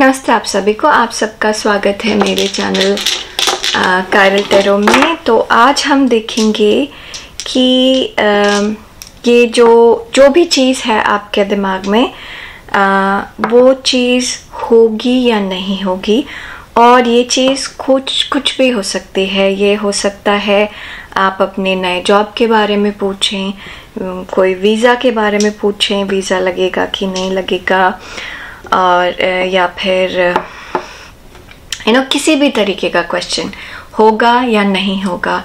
नमस्ते आप सभी को आप सबका स्वागत है मेरे चैनल कायरल टेरो में। तो आज हम देखेंगे कि आ, ये जो जो भी चीज़ है आपके दिमाग में आ, वो चीज़ होगी या नहीं होगी और ये चीज़ कुछ कुछ भी हो सकती है। ये हो सकता है आप अपने नए जॉब के बारे में पूछें कोई वीज़ा के बारे में पूछें वीज़ा लगेगा कि नहीं लगेगा और या फिर यू नो किसी भी तरीके का क्वेश्चन होगा या नहीं होगा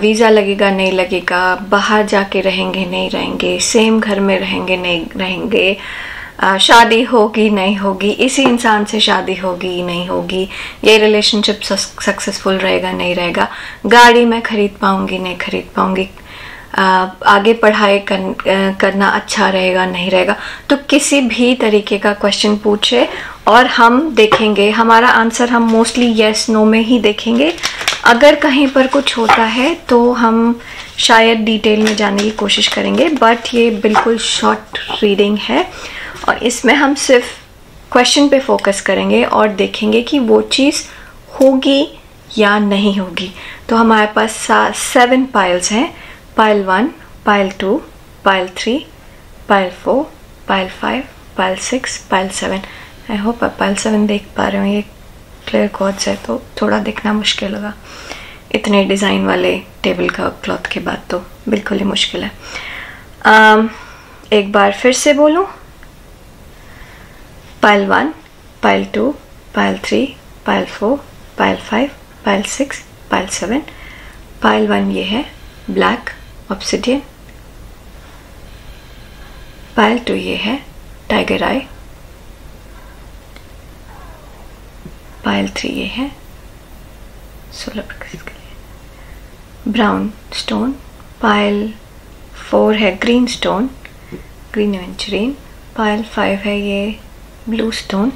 वीज़ा लगेगा, नहीं लगेगा, बाहर जाके रहेंगे, नहीं रहेंगे सेम घर में रहेंगे, नहीं रहेंगे शादी होगी, नहीं होगी, इसी इंसान से शादी होगी, नहीं होगी, ये रिलेशनशिप सक्सेसफुल रहेगा, नहीं रहेगा, गाड़ी मैं खरीद पाऊँगी, नहीं खरीद पाऊँगी आगे पढ़ाई कर, करना अच्छा रहेगा नहीं रहेगा। तो किसी भी तरीके का क्वेश्चन पूछे और हम देखेंगे। हमारा आंसर हम मोस्टली येस नो में ही देखेंगे। अगर कहीं पर कुछ होता है तो हम शायद डिटेल में जाने की कोशिश करेंगे बट ये बिल्कुल शॉर्ट रीडिंग है। और इसमें हम सिर्फ़ क्वेश्चन पे फोकस करेंगे और देखेंगे कि वो चीज़ होगी या नहीं होगी। तो हमारे पास सेवन पाइल्स हैं। Pile one pile two pile three pile four pile five pile six pile seven I hope आप पाइल सेवन देख पा रहे हो ये क्लियर कॉर्ड्स है तो थोड़ा देखना मुश्किल होगा। इतने डिज़ाइन वाले टेबल का क्लॉथ के बाद तो बिल्कुल ही मुश्किल है। Um, एक बार फिर से बोलूँ। Pile one pile two pile three pile four pile five pile six pile seven pile one ये है ब्लैक ऑब्सिडियन पायल टू ये है टाइगर आई पायल थ्री ये है सोलह प्रकाश के लिए. ब्राउन स्टोन पायल फोर है green stone green aventurine pile five है ये ब्लू स्टोन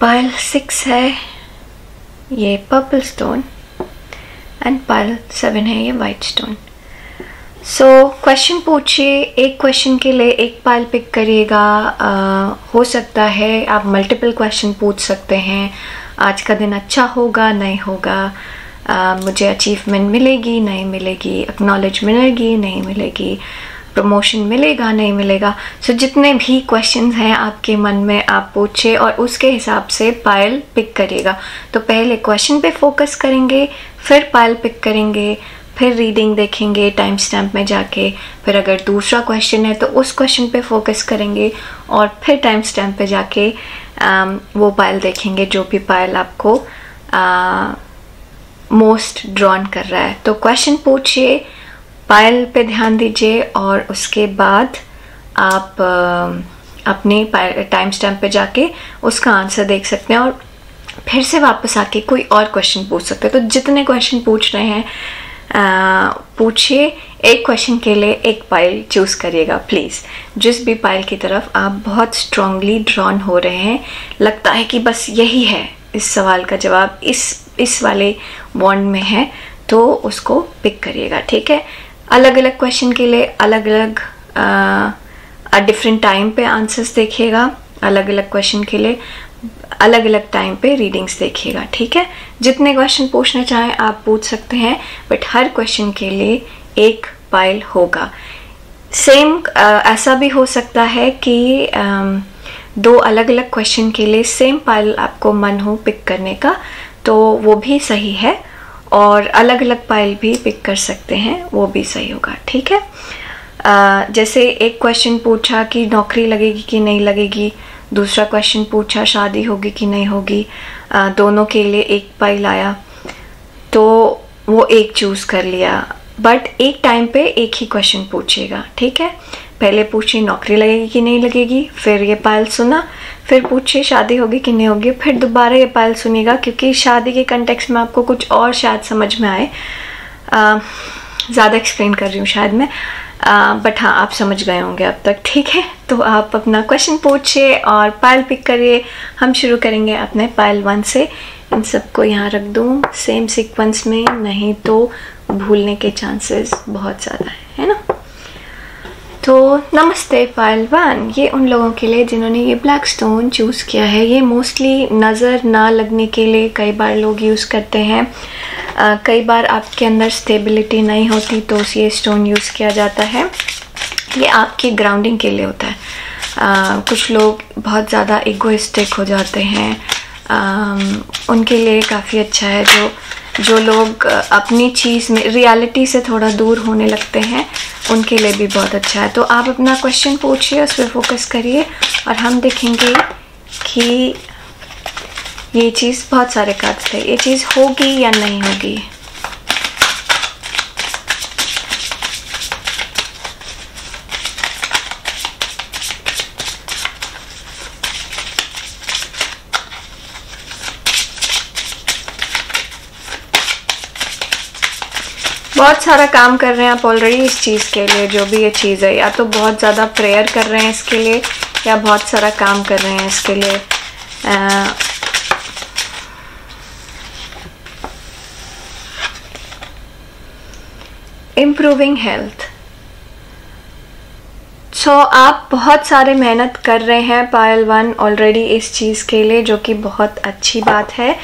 पायल सिक्स है ये purple stone and pile seven है ये वाइट स्टोन सो क्वेश्चन पूछिए एक क्वेश्चन के लिए एक पाइल पिक करिएगा uh, हो सकता है आप मल्टीपल क्वेश्चन पूछ सकते हैं आज का दिन अच्छा होगा नहीं होगा uh, मुझे अचीवमेंट मिलेगी नहीं मिलेगी एक्नॉलेज मिलेगी नहीं मिलेगी प्रमोशन मिलेगा नहीं मिलेगा? सो so, जितने भी क्वेश्चंस हैं आपके मन में आप पूछे और उसके हिसाब से पायल पिक करिएगा। तो पहले क्वेश्चन पे फोकस करेंगे फिर पायल पिक करेंगे फिर रीडिंग देखेंगे टाइम स्टैम्प में जाके। फिर अगर दूसरा क्वेश्चन है तो उस क्वेश्चन पे फोकस करेंगे और फिर टाइम स्टैम्प पे जाके आ, वो पायल देखेंगे जो भी पायल आपको मोस्ट ड्रॉन कर रहा है। तो क्वेश्चन पूछिए पायल पे ध्यान दीजिए और उसके बाद आप अपने टाइम स्टैम्प पे जाके उसका आंसर देख सकते हैं और फिर से वापस आके कोई और क्वेश्चन पूछ सकते हैं। तो जितने क्वेश्चन पूछ रहे हैं पूछिए। एक क्वेश्चन के लिए एक पाइल चूज़ करिएगा प्लीज़ जिस भी पाइल की तरफ़ आप बहुत स्ट्रांगली ड्रॉन हो रहे हैं, लगता है कि बस यही है इस सवाल का जवाब, इस इस वाले बॉन्ड में है तो उसको पिक करिएगा, ठीक है? अलग अलग क्वेश्चन के लिए अलग अलग डिफरेंट टाइम पे आंसर्स देखिएगा अलग अलग क्वेश्चन के लिए अलग अलग टाइम पे रीडिंग्स देखिएगा ठीक है? जितने क्वेश्चन पूछना चाहें आप पूछ सकते हैं बट हर क्वेश्चन के लिए एक पाइल होगा। सेम ऐसा भी हो सकता है कि दो अलग अलग क्वेश्चन के लिए सेम पाइल आपको मन हो पिक करने का तो वो भी सही है। और अलग अलग पाइल भी पिक कर सकते हैं वो भी सही होगा ठीक है? आ, जैसे एक क्वेश्चन पूछा कि नौकरी लगेगी कि नहीं लगेगी दूसरा क्वेश्चन पूछा शादी होगी कि नहीं होगी आ, दोनों के लिए एक पाइल आया तो वो एक चूज़ कर लिया बट एक टाइम पे एक ही क्वेश्चन पूछेगा ठीक है? पहले पूछिए नौकरी लगेगी कि नहीं लगेगी, फिर ये पायल सुना, फिर पूछिए शादी होगी कि नहीं होगी, फिर दोबारा ये पायल सुनेगा, क्योंकि शादी के कंटेक्स में आपको कुछ और शायद समझ में आए। ज़्यादा एक्सप्लेन कर रही हूँ शायद मैं। बट हाँ आप समझ गए होंगे अब तक, ठीक है? तो आप अपना क्वेश्चन पूछिए और पायल पिक करिए। हम शुरू करेंगे अपने पायल वन से। इन सबको यहाँ रख दूँ। सेम सीक्वेंस में, नहीं तो भूलने के चांसेस बहुत ज़्यादा है है ना? तो नमस्ते पायल वन ये उन लोगों के लिए जिन्होंने ये ब्लैक स्टोन चूज़ किया है। ये मोस्टली नज़र ना लगने के लिए कई बार लोग यूज़ करते हैं। आ, कई बार आपके अंदर स्टेबिलिटी नहीं होती तो ये स्टोन यूज़ किया जाता है। ये आपकी ग्राउंडिंग के लिए होता है। आ, कुछ लोग बहुत ज़्यादा इगोइस्टिक हो जाते हैं। आ, उनके लिए काफ़ी अच्छा है जो जो लोग अपनी चीज़ में रियलिटी से थोड़ा दूर होने लगते हैं, उनके लिए भी बहुत अच्छा है। तो आप अपना क्वेश्चन पूछिए, उस पर फोकस करिए और हम देखेंगे कि ये चीज़, बहुत सारे कार्ड्स थे। ये चीज़ होगी या नहीं होगी? बहुत सारा काम कर रहे हैं आप ऑलरेडी इस चीज़ के लिए, जो भी ये चीज़ है, या तो बहुत ज़्यादा प्रेयर कर रहे हैं इसके लिए, या बहुत सारा काम कर रहे हैं इसके लिए। इम्प्रूविंग हेल्थ सो आप बहुत सारे मेहनत कर रहे हैं, पायल वन ऑलरेडी इस चीज़ के लिए, जो कि बहुत अच्छी बात है।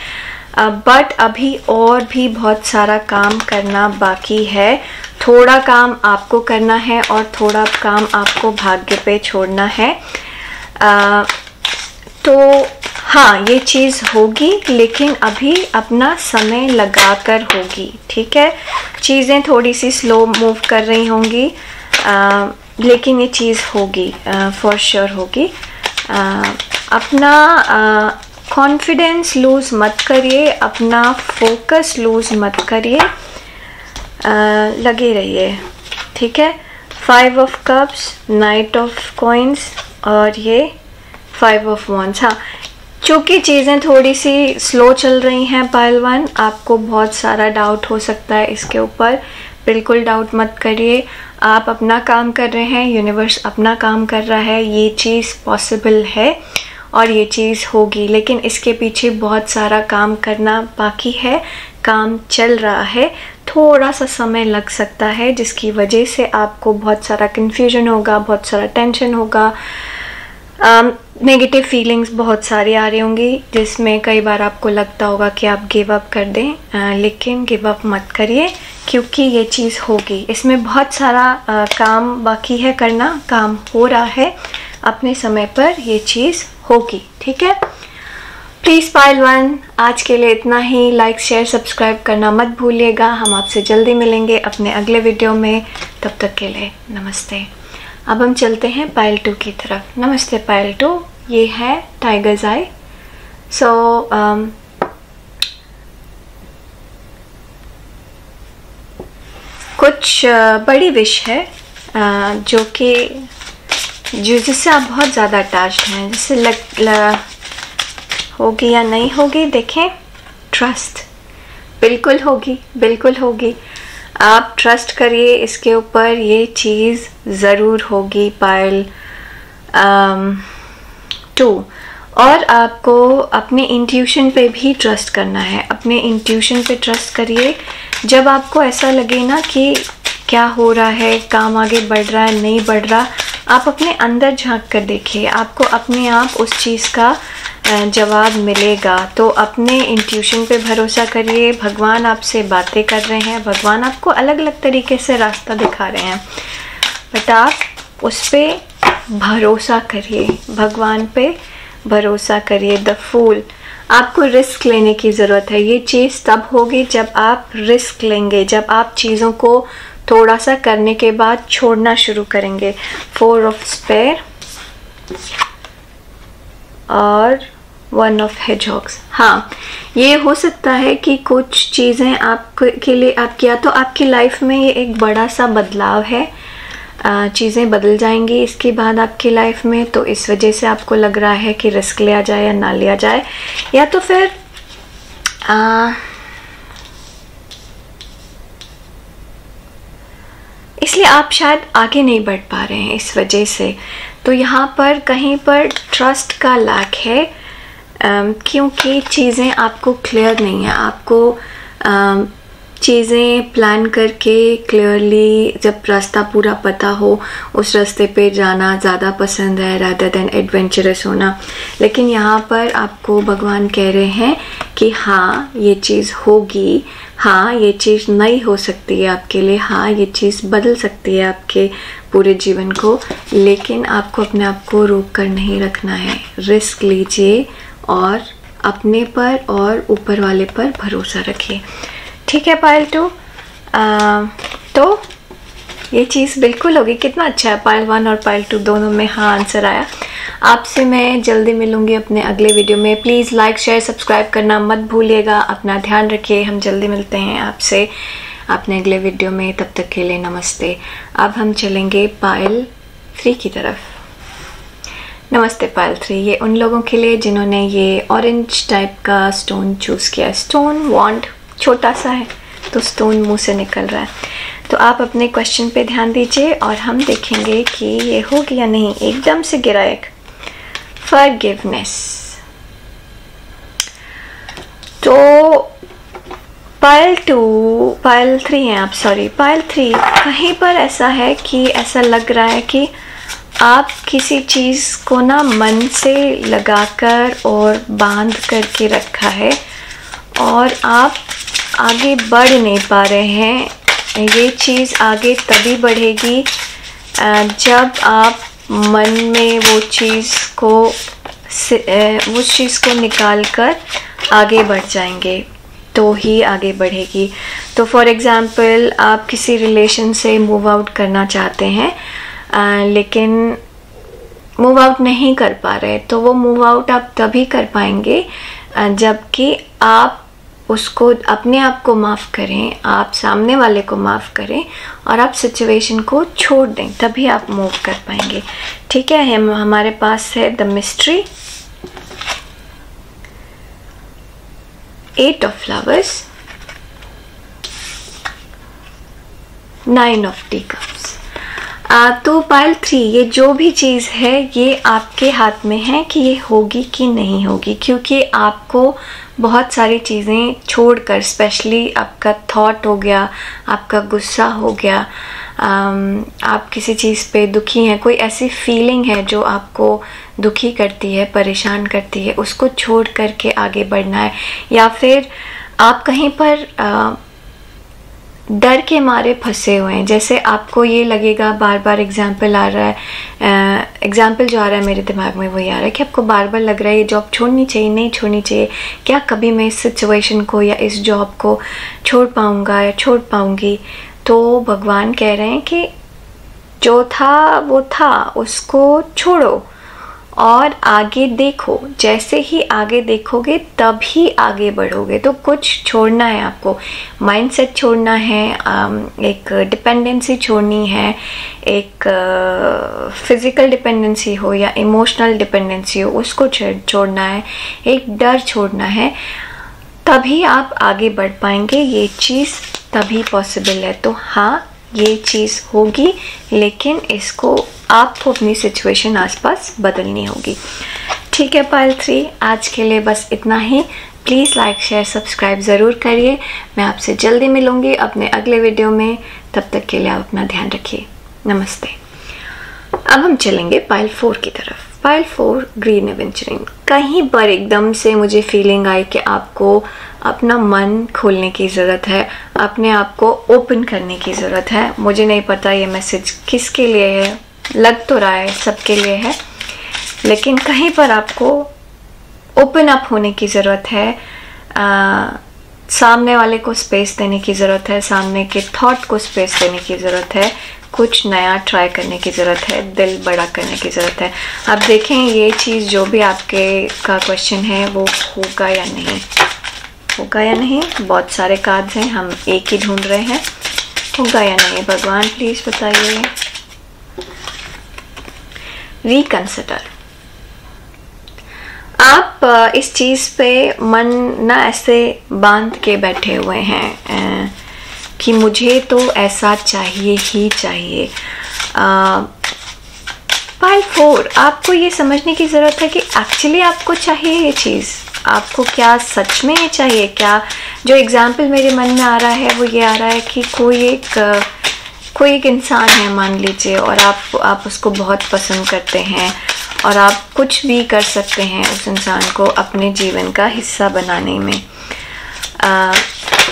बट अभी और भी बहुत सारा काम करना बाकी है। थोड़ा काम आपको करना है और थोड़ा काम आपको भाग्य पे छोड़ना है। तो हाँ ये चीज़ होगी लेकिन अभी अपना समय लगा कर होगी ठीक है? चीज़ें थोड़ी सी स्लो मूव कर रही होंगी आ, लेकिन ये चीज़ होगी फॉर श्योर होगी। आ, अपना कॉन्फिडेंस लूज़ मत करिए अपना फोकस लूज़ मत करिए लगे रहिए ठीक है five of cups knight of coins और ये फाइव ऑफ़ वॉन्स हाँ चूँकि चीज़ें थोड़ी सी स्लो चल रही हैं पायल वन आपको बहुत सारा डाउट हो सकता है इसके ऊपर बिल्कुल डाउट मत करिए आप अपना काम कर रहे हैं यूनिवर्स अपना काम कर रहा है ये चीज़ पॉसिबल है और ये चीज़ होगी। लेकिन इसके पीछे बहुत सारा काम करना बाकी है। काम चल रहा है। थोड़ा सा समय लग सकता है जिसकी वजह से आपको बहुत सारा कन्फ्यूज़न होगा बहुत सारा टेंशन होगा। नेगेटिव um, फीलिंग्स बहुत सारी आ रही होंगी जिसमें कई बार आपको लगता होगा कि आप गिव अप कर दें। uh, लेकिन गिव अप मत करिए क्योंकि ये चीज़ होगी। इसमें बहुत सारा uh, काम बाकी है करना। काम हो रहा है। अपने समय पर ये चीज़ होगी ठीक है? प्लीज़ पाइल वन आज के लिए इतना ही। लाइक शेयर सब्सक्राइब करना मत भूलिएगा। हम आपसे जल्दी मिलेंगे अपने अगले वीडियो में। तब तक के लिए नमस्ते। अब हम चलते हैं पायल टू की तरफ़। नमस्ते पायल टू ये है टाइगर्स आई सो कुछ uh, बड़ी विश है uh, जो कि जिससे आप बहुत ज़्यादा अटैच्ड हैं जिससे लग, लग होगी या नहीं होगी देखें ट्रस्ट बिल्कुल होगी बिल्कुल होगी। आप ट्रस्ट करिए इसके ऊपर ये चीज़ ज़रूर होगी पायल टू और आपको अपने इंट्यूशन पे भी ट्रस्ट करना है। अपने इंट्यूशन पे ट्रस्ट करिए। जब आपको ऐसा लगे ना कि क्या हो रहा है काम आगे बढ़ रहा है नहीं बढ़ रहा आप अपने अंदर झाँक कर देखिए, आपको अपने आप उस चीज़ का जवाब मिलेगा। तो अपने इंट्यूशन पे भरोसा करिए, भगवान आपसे बातें कर रहे हैं, भगवान आपको अलग अलग तरीके से रास्ता दिखा रहे हैं। बट आप उस पर भरोसा करिए, भगवान पे भरोसा करिए। द फूल आपको रिस्क लेने की ज़रूरत है। ये चीज़ तब होगी जब आप रिस्क लेंगे, जब आप चीज़ों को थोड़ा सा करने के बाद छोड़ना शुरू करेंगे। फोर ऑफ़ स्पेयर और वन ऑफ़ हेजॉग्स हाँ ये हो सकता है कि कुछ चीज़ें आपके लिए आपकी या तो आपकी लाइफ में ये एक बड़ा सा बदलाव है चीज़ें बदल जाएँगी इसके बाद आपकी लाइफ में तो इस वजह से आपको लग रहा है कि रिस्क लिया जाए या ना लिया जाए। या तो फिर आ, इसलिए आप शायद आगे नहीं बढ़ पा रहे हैं इस वजह से। तो यहाँ पर कहीं पर ट्रस्ट का लैक है क्योंकि चीज़ें आपको क्लियर नहीं है। आपको चीज़ें प्लान करके क्लियरली जब रास्ता पूरा पता हो, उस रास्ते पे जाना ज़्यादा पसंद है रादर देन एडवेंचरस होना। लेकिन यहाँ पर आपको भगवान कह रहे हैं कि हाँ ये चीज़ होगी हाँ ये चीज़ नई हो सकती है आपके लिए। हाँ ये चीज़ बदल सकती है आपके पूरे जीवन को। लेकिन आपको अपने आप को रोक कर नहीं रखना है। रिस्क लीजिए और अपने पर और ऊपर वाले पर भरोसा रखिए। ठीक है, पायल टू। तो ये चीज़ बिल्कुल होगी। कितना अच्छा है पायल वन और पायल टू दोनों में। हाँ आंसर आया। आपसे मैं जल्दी मिलूँगी अपने अगले वीडियो में। प्लीज़ लाइक शेयर सब्सक्राइब करना मत भूलिएगा। अपना ध्यान रखिए। हम जल्दी मिलते हैं आपसे अपने अगले वीडियो में। तब तक के लिए नमस्ते। अब हम चलेंगे पायल थ्री की तरफ़। नमस्ते पायल थ्री ये उन लोगों के लिए जिन्होंने ये ऑरेंज टाइप का स्टोन चूज़ किया। स्टोन वॉन्ट छोटा सा है तो स्टोन मुँह से निकल रहा है। तो आप अपने क्वेश्चन पे ध्यान दीजिए और हम देखेंगे कि ये होगी या नहीं, एकदम से गिरा एक फॉरगिवनेस तो पायल टू पायल थ्री हैं आप सॉरी पायल थ्री कहीं पर ऐसा है कि ऐसा लग रहा है कि आप किसी चीज़ को ना मन से लगाकर और बाँध करके रखा है और आप आगे बढ़ नहीं पा रहे हैं ये चीज़ आगे तभी बढ़ेगी जब आप मन में वो चीज़ को उस चीज़ को निकाल कर आगे बढ़ जाएँगे तो ही आगे बढ़ेगी। तो फॉर एग्ज़ाम्पल आप किसी रिलेशन से मूव आउट करना चाहते हैं लेकिन मूव आउट नहीं कर पा रहे तो वो मूव आउट आप तभी कर पाएँगे जबकि आप उसको अपने आप को माफ़ करें, आप सामने वाले को माफ़ करें और आप सिचुएशन को छोड़ दें, तभी आप मूव कर पाएँगे। ठीक है, हम, हमारे पास है the mystery eight of flowers nine of tea cups तो पाइल थ्री ये जो भी चीज़ है ये आपके हाथ में है कि ये होगी कि नहीं होगी क्योंकि आपको बहुत सारी चीज़ें छोड़कर स्पेशली आपका थॉट हो गया आपका गुस्सा हो गया आप किसी चीज़ पे दुखी हैं कोई ऐसी फीलिंग है जो आपको दुखी करती है परेशान करती है उसको छोड़ करके आगे बढ़ना है या फिर आप कहीं पर आ, डर के मारे फंसे हुए हैं। जैसे आपको ये लगेगा बार बार एग्ज़ाम्पल आ रहा है एग्ज़ाम्पल जो आ रहा है मेरे दिमाग में वही आ रहा है कि आपको बार बार लग रहा है, ये जॉब छोड़नी चाहिए, नहीं छोड़नी चाहिए। क्या कभी मैं इस सिचुएशन को या इस जॉब को छोड़ पाऊँगा या छोड़ पाऊँगी? तो भगवान कह रहे हैं कि जो था, वो था, उसको छोड़ो। और आगे देखो, जैसे ही आगे देखोगे, तभी आगे बढ़ोगे। तो कुछ छोड़ना है आपको। माइंडसेट छोड़ना है एक डिपेंडेंसी छोड़नी है, एक फ़िज़िकल डिपेंडेंसी हो या इमोशनल डिपेंडेंसी हो, उसको छोड़ना है। एक डर छोड़ना है। तभी आप आगे बढ़ पाएँगे, ये चीज़ तभी पॉसिबल है। तो हाँ ये चीज़ होगी, लेकिन इसको आपको अपनी सिचुएशन आसपास बदलनी होगी। ठीक है पायल थ्री आज के लिए बस इतना ही। प्लीज़ लाइक शेयर सब्सक्राइब ज़रूर करिए। मैं आपसे जल्दी मिलूँगी अपने अगले वीडियो में। तब तक के लिए आप अपना ध्यान रखिए। नमस्ते। अब हम चलेंगे पायल फोर की तरफ़। पाइल फोर ग्रीन एवेंचरिंग कहीं पर एकदम से मुझे फीलिंग आई कि आपको अपना मन खोलने की ज़रूरत है अपने आप को ओपन करने की ज़रूरत है। मुझे नहीं पता ये मैसेज किसके लिए है लग तो रहा है सबके लिए है लेकिन कहीं पर आपको ओपन अप होने की ज़रूरत है आ, सामने वाले को स्पेस देने की ज़रूरत है सामने के थॉट को स्पेस देने की ज़रूरत है। कुछ नया ट्राई करने की ज़रूरत है, दिल बड़ा करने की ज़रूरत है। अब देखें, ये चीज़ जो भी आपके का क्वेश्चन है, वो होगा या नहीं? होगा या नहीं? बहुत सारे कार्ड्स हैं, हम एक ही ढूंढ रहे हैं। होगा या नहीं? भगवान प्लीज़ बताइए। रिकन्सिडर आप इस चीज़ पे मन ना ऐसे बाँध के बैठे हुए हैं कि मुझे तो ऐसा चाहिए ही चाहिए। पाइल फोर आपको ये समझने की ज़रूरत है कि एक्चुअली आपको चाहिए ये चीज़। आपको क्या सच में ये चाहिए? क्या जो एग्ज़ाम्पल मेरे मन में आ रहा है, वो ये आ रहा है कि कोई एक कोई एक इंसान है, मान लीजिए, और आप आप उसको बहुत पसंद करते हैं, और आप कुछ भी कर सकते हैं उस इंसान को अपने जीवन का हिस्सा बनाने में।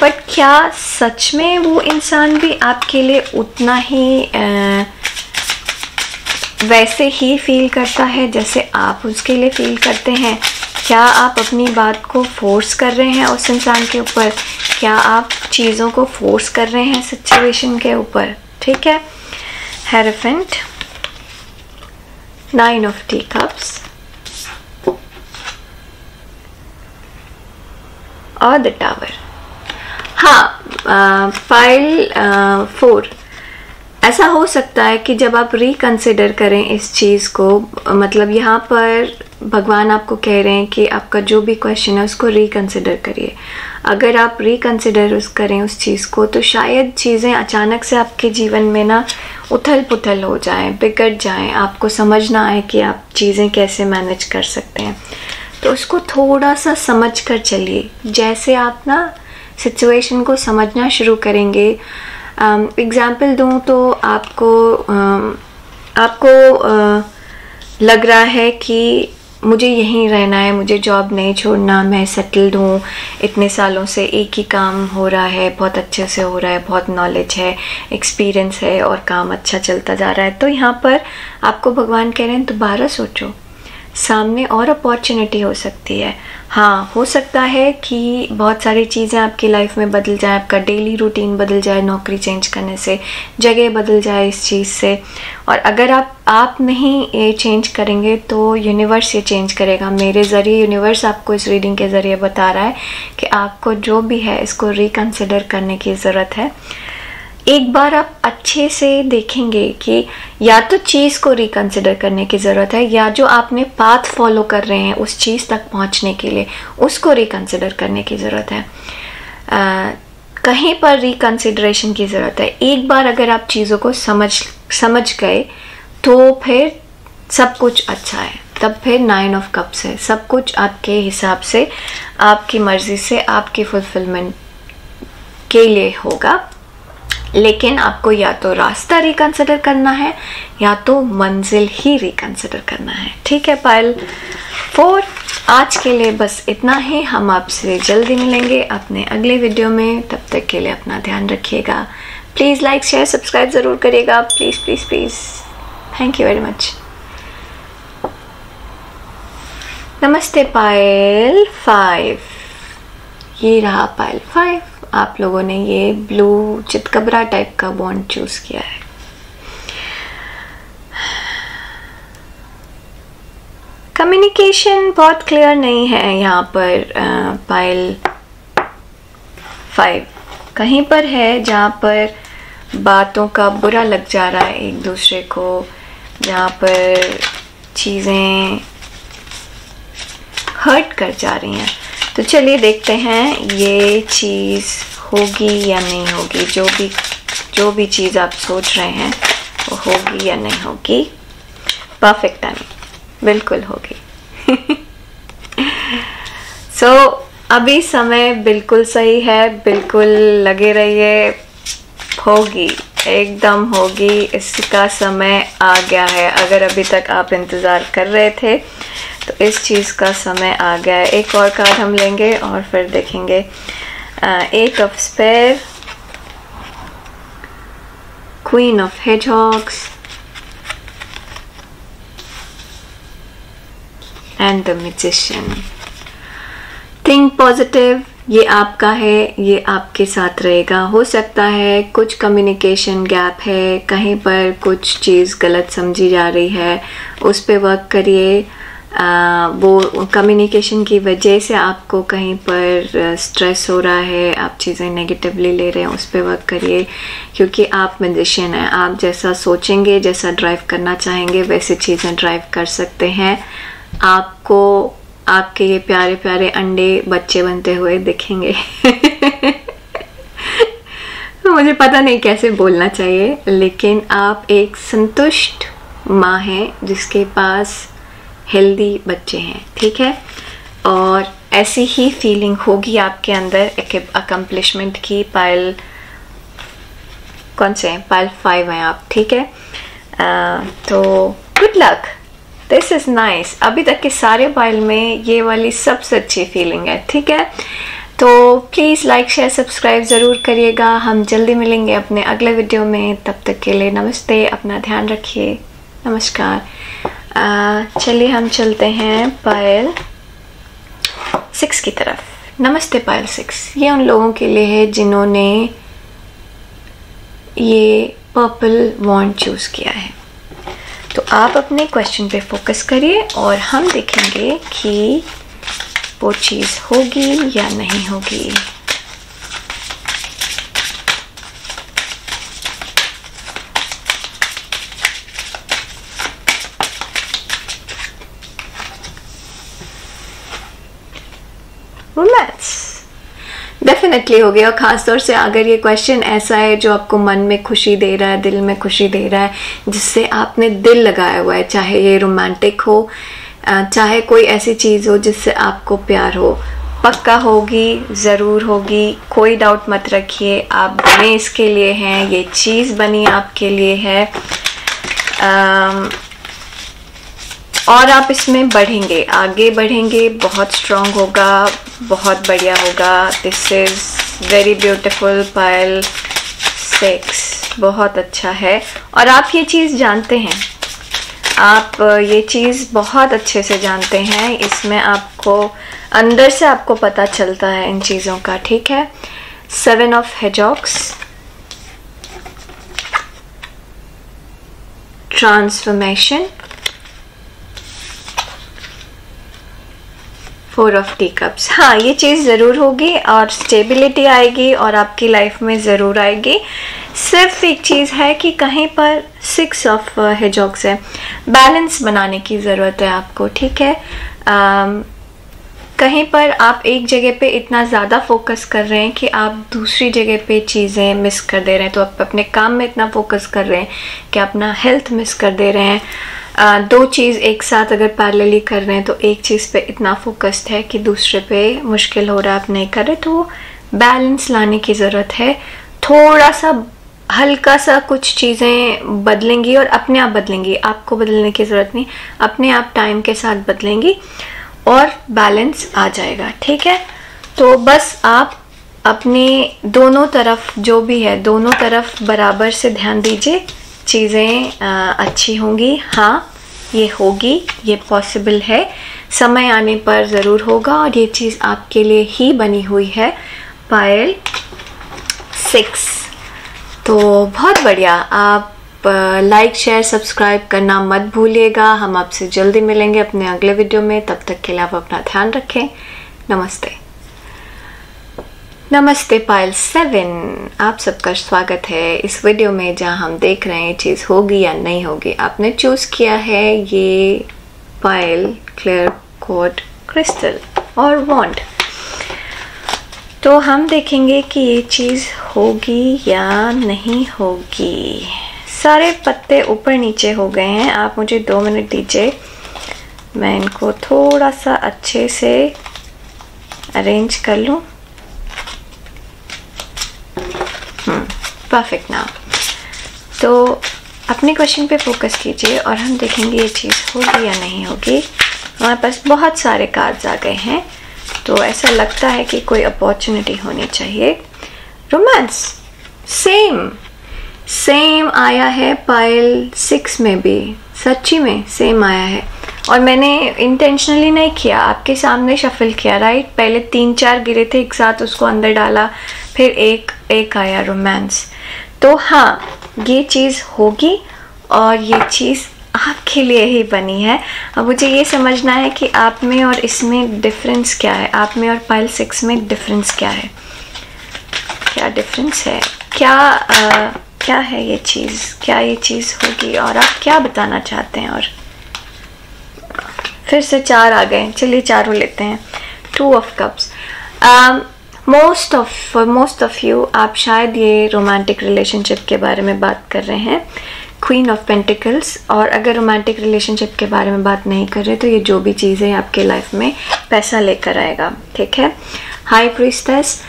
बट क्या सच में वो इंसान भी आपके लिए उतना ही आ, वैसे ही फील करता है जैसे आप उसके लिए फील करते हैं? क्या आप अपनी बात को फोर्स कर रहे हैं उस इंसान के ऊपर? क्या आप चीज़ों को फोर्स कर रहे हैं सिचुएशन के ऊपर? ठीक है? Hierophant nine of tea cups और द टावर हाँ फ़ाइल फोर ऐसा हो सकता है कि जब आप रिकंसिडर करें इस चीज़ को मतलब यहाँ पर भगवान आपको कह रहे हैं कि आपका जो भी क्वेश्चन है उसको रिकंसिडर करिए। अगर आप रिकंसिडर उस, करें उस चीज़ को तो शायद चीज़ें अचानक से आपके जीवन में ना उथल पुथल हो जाएँ, बिगड़ जाएँ। आपको समझ ना आए कि आप चीज़ें कैसे मैनेज कर सकते हैं। तो उसको थोड़ा सा समझ कर चलिए। जैसे आप ना सिचुएशन को समझना शुरू करेंगे एग्ज़ाम्पल um, दूँ तो आपको um, आपको uh, लग रहा है कि मुझे यहीं रहना है मुझे जॉब नहीं छोड़ना मैं सेटल्ड हूँ इतने सालों से एक ही काम हो रहा है बहुत अच्छे से हो रहा है बहुत नॉलेज है एक्सपीरियंस है और काम अच्छा चलता जा रहा है। तो यहाँ पर आपको भगवान कह रहे हैं दोबारा सोचो। सामने और अपॉर्चुनिटी हो सकती है। हाँ हो सकता है कि बहुत सारी चीज़ें आपकी लाइफ में बदल जाए, आपका डेली रूटीन बदल जाए, नौकरी चेंज करने से, जगह बदल जाए इस चीज़ से। और अगर आप आप नहीं ये चेंज करेंगे तो यूनिवर्स ये चेंज करेगा। मेरे ज़रिए यूनिवर्स आपको इस रीडिंग के ज़रिए बता रहा है कि आपको जो भी है, इसको रिकन्सिडर करने की ज़रूरत है। एक बार आप अच्छे से देखेंगे कि या तो चीज़ को रिकंसिडर करने की ज़रूरत है या जो आपने पाथ फॉलो कर रहे हैं उस चीज़ तक पहुँचने के लिए उसको रिकंसिडर करने की ज़रूरत है। आ, कहीं पर रिकंसिडरेशन की ज़रूरत है। एक बार अगर आप चीज़ों को समझ समझ गए तो फिर सब कुछ अच्छा है। तब फिर नाइन ऑफ़ कप्स है। सब कुछ आपके हिसाब से आपकी मर्ज़ी से आपकी फुलफिलमेंट के लिए होगा। लेकिन आपको या तो रास्ता रिकंसिडर करना है, या तो मंजिल ही रिकंसिडर करना है। ठीक है, पायल? फोर आज के लिए बस इतना ही। हम आपसे जल्दी मिलेंगे अपने अगले वीडियो में। तब तक के लिए अपना ध्यान रखिएगा। प्लीज़ लाइक शेयर सब्सक्राइब ज़रूर करिएगा। Please please please thank you very much नमस्ते, पायल। फाइव ये रहा पायल। फाइव आप लोगों ने ये ब्लू चितकबरा टाइप का बॉन्ड चूज़ किया है। कम्युनिकेशन बहुत क्लियर नहीं है यहाँ पर पाइल फाइव कहीं पर है जहाँ पर बातों का बुरा लग जा रहा है एक दूसरे को, जहाँ पर चीज़ें हर्ट कर जा रही हैं। तो चलिए देखते हैं ये चीज़ होगी या नहीं होगी जो भी जो भी चीज़ आप सोच रहे हैं वो होगी या नहीं होगी। परफेक्ट टाइम बिल्कुल होगी। सो so, अभी समय बिल्कुल सही है बिल्कुल लगे रहिए होगी एकदम होगी इसका समय आ गया है। अगर अभी तक आप इंतज़ार कर रहे थे तो इस चीज़ का समय आ गया है। एक और कार्ड हम लेंगे और फिर देखेंगे। Ace of spear queen of hedgehogs and the musician think positive ये आपका है, ये आपके साथ रहेगा। हो सकता है कुछ कम्युनिकेशन गैप है, कहीं पर कुछ चीज़ गलत समझी जा रही है। उस पर वर्क करिए। वो कम्युनिकेशन की वजह से आपको कहीं पर स्ट्रेस हो रहा है, आप चीज़ें नेगेटिवली ले रहे हैं, उस पर वर्क करिए, क्योंकि आप मजिशियन हैं। आप जैसा सोचेंगे, जैसा ड्राइव करना चाहेंगे, वैसे चीज़ें ड्राइव कर सकते हैं। आपको, आपके ये प्यारे प्यारे अंडे बच्चे बनते हुए दिखेंगे। मुझे पता नहीं कैसे बोलना चाहिए, लेकिन आप एक संतुष्ट माँ हैं, जिसके पास हेल्दी बच्चे हैं ठीक है? और ऐसी ही फीलिंग होगी आपके अंदर अकम्पलिशमेंट की पायल कौन से हैं? पायल फाइव हैं आप ठीक है? आ, तो good luck this is nice अभी तक के सारे पायल में ये वाली सबसे अच्छी फीलिंग है ठीक है? तो प्लीज़ लाइक शेयर सब्सक्राइब ज़रूर करिएगा। हम जल्दी मिलेंगे अपने अगले वीडियो में। तब तक के लिए नमस्ते अपना ध्यान रखिए। नमस्कार। चलिए हम चलते हैं पायल सिक्स की तरफ़। नमस्ते पायल सिक्स ये उन लोगों के लिए है जिन्होंने ये पर्पल वॉन्ट चूज़ किया है। तो आप अपने क्वेश्चन पे फोकस करिए और हम देखेंगे कि वो चीज़ होगी या नहीं होगी रोमांस डेफिनेटली हो गया। और ख़ासतौर से अगर ये क्वेश्चन ऐसा है जो आपको मन में खुशी दे रहा है, दिल में खुशी दे रहा है, जिससे आपने दिल लगाया हुआ है, चाहे ये रोमांटिक हो चाहे कोई ऐसी चीज़ हो जिससे आपको प्यार हो, पक्का होगी, ज़रूर होगी, कोई डाउट मत रखिए, आप बने इसके लिए हैं, ये चीज़ बनी आपके लिए है। और आप इसमें बढ़ेंगे, आगे बढ़ेंगे, बहुत स्ट्रॉन्ग होगा, बहुत बढ़िया होगा। This is very beautiful pile six बहुत अच्छा है। और आप ये चीज़ जानते हैं। आप ये चीज़ बहुत अच्छे से जानते हैं। इसमें आपको, अंदर से आपको पता चलता है इन चीज़ों का, ठीक है? Seven of hedgehogs transformation four of tea cups. हाँ ये चीज़ ज़रूर होगी और स्टेबिलिटी आएगी और आपकी लाइफ में ज़रूर आएगी। सिर्फ़ एक चीज़ है कि कहीं पर सिक्स ऑफ़ हेजॉक्स है। बैलेंस बनाने की ज़रूरत है आपको ठीक है? um, कहीं पर आप एक जगह पे इतना ज़्यादा फोकस कर रहे हैं कि आप दूसरी जगह पे चीज़ें मिस कर दे रहे हैं। तो आप अपने काम में इतना फोकस कर रहे हैं कि अपना हेल्थ मिस कर दे रहे हैं। दो चीज़ एक साथ अगर पैरेलली कर रहे हैं तो एक चीज़ पे इतना फोकस्ड है कि दूसरे पे मुश्किल हो रहा है आप नहीं कर रहे तो बैलेंस लाने की ज़रूरत है। थोड़ा सा हल्का सा कुछ चीज़ें बदलेंगी और अपने आप बदलेंगी। आपको बदलने की ज़रूरत नहीं, अपने आप टाइम के साथ बदलेंगी और बैलेंस आ जाएगा, ठीक है? तो बस आप अपने दोनों तरफ़, जो भी है, दोनों तरफ़ बराबर से ध्यान दीजिए। चीज़ें अच्छी होंगी। हाँ ये होगी, ये पॉसिबल है। समय आने पर ज़रूर होगा और ये चीज़ आपके लिए ही बनी हुई है। पायल सिक्स तो बहुत बढ़िया। आप लाइक शेयर सब्सक्राइब करना मत भूलिएगा। हम आपसे जल्दी मिलेंगे अपने अगले वीडियो में। तब तक के लिए आप अपना ध्यान रखें। नमस्ते। नमस्ते पायल सेवन। आप सबका स्वागत है इस वीडियो में जहाँ हम देख रहे हैं चीज़ होगी या नहीं होगी। आपने चूज़ किया है ये पायल क्लियर कोड क्रिस्टल और वॉन्ड तो हम देखेंगे कि ये चीज़ होगी या नहीं होगी। सारे पत्ते ऊपर नीचे हो गए हैं। आप मुझे दो मिनट दीजिए। मैं इनको थोड़ा सा अच्छे से अरेंज कर लूँ। परफेक्ट नाउ तो अपने क्वेश्चन पे फोकस कीजिए और हम देखेंगे ये चीज़ होगी या नहीं होगी। हमारे पास बहुत सारे कार्ड्स आ गए हैं तो ऐसा लगता है कि कोई अपॉर्चुनिटी होनी चाहिए। रोमांस सेम सेम आया है पायल सिक्स में भी, सच्ची में सेम आया है। और मैंने इंटेंशनली नहीं किया, आपके सामने शफल किया राइट पहले तीन चार गिरे थे, एक साथ उसको अंदर डाला, फिर एक एक आया रोमांस तो हाँ ये चीज़ होगी और ये चीज़ आपके लिए ही बनी है। अब मुझे ये समझना है कि आप में और इसमें डिफरेंस क्या है? आप में और पाइल सिक्स में डिफरेंस क्या है? क्या डिफरेंस है? क्या आ, क्या है ये चीज़? क्या ये चीज़ होगी? और आप क्या बताना चाहते हैं? और फिर से चार आ गए चलिए चारों लेते हैं। Two of cups most of for most of you आप शायद ये रोमांटिक रिलेशनशिप के बारे में बात कर रहे हैं। क्वीन ऑफ़ पेंटिकल्स और अगर रोमांटिक रिलेशनशिप के बारे में बात नहीं कर रहे तो ये जो भी चीज़ें आपके लाइफ में पैसा लेकर आएगा ठीक है? हाई प्रिस्टस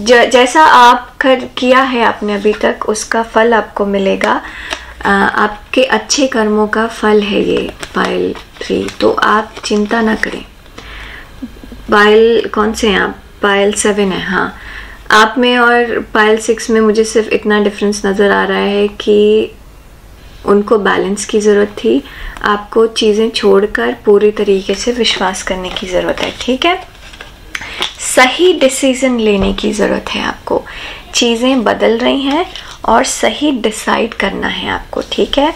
जैसा आप कर किया है आपने अभी तक उसका फल आपको मिलेगा। आ, आपके अच्छे कर्मों का फल है ये पाइल थ्री तो आप चिंता ना करें। पाइल कौन से हैं आप? पायल सेवन है हाँ। आप में और पायल सिक्स में मुझे सिर्फ़ इतना डिफरेंस नज़र आ रहा है कि उनको बैलेंस की ज़रूरत थी। आपको चीज़ें छोड़कर पूरी तरीके से विश्वास करने की ज़रूरत है ठीक है? सही डिसीज़न लेने की ज़रूरत है आपको। चीज़ें बदल रही हैं और सही डिसाइड करना है आपको ठीक है?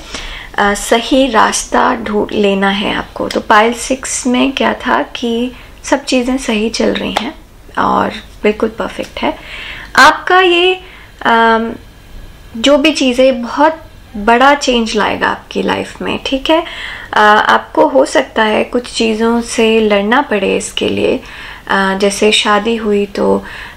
आ, सही रास्ता ढूंढ लेना है आपको। तो पायल सिक्स में क्या था कि सब चीज़ें सही चल रही हैं और बिल्कुल परफेक्ट है। आपका ये आ, जो भी चीज़ें बहुत बड़ा चेंज लाएगा आपकी लाइफ में ठीक है? आ, आपको हो सकता है कुछ चीज़ों से लड़ना पड़े इसके लिए। आ, जैसे शादी हुई तो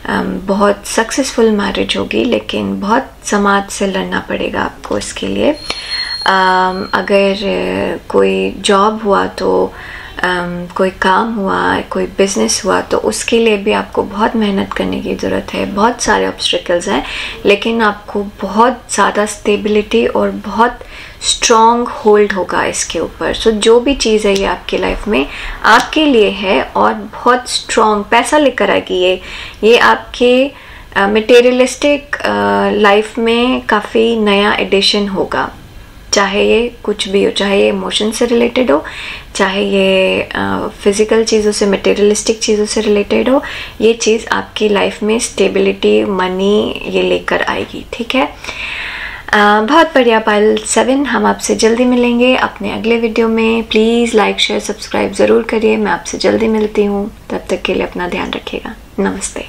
आ, बहुत सक्सेसफुल मैरिज होगी लेकिन बहुत समाज से लड़ना पड़ेगा आपको इसके लिए। आ, अगर कोई जॉब हुआ तो कोई काम हुआ कोई बिज़नेस हुआ तो उसके लिए भी आपको बहुत मेहनत करने की ज़रूरत है। बहुत सारे ऑब्स्टिकल्स हैं लेकिन आपको बहुत ज़्यादा स्टेबिलिटी और बहुत स्ट्रॉन्ग होल्ड होगा इसके ऊपर। सो so, जो भी चीज़ है ये आपकी लाइफ में आपके लिए है और बहुत स्ट्रॉन्ग पैसा लेकर आएगी ये। ये आपके मटेरियलिस्टिक uh, लाइफ uh, में काफ़ी नया एडिशन होगा। चाहे ये कुछ भी हो चाहे ये इमोशन से रिलेटेड हो चाहे ये फ़िज़िकल चीज़ों से मटेरियलिस्टिक चीज़ों से रिलेटेड हो ये चीज़ आपकी लाइफ में स्टेबिलिटी मनी ये लेकर आएगी ठीक है? Uh, बहुत बढ़िया पायल सेवन हम आपसे जल्दी मिलेंगे अपने अगले वीडियो में। प्लीज़ लाइक शेयर सब्सक्राइब ज़रूर करिए मैं आपसे जल्दी मिलती हूँ। तब तक के लिए अपना ध्यान रखिएगा। नमस्ते।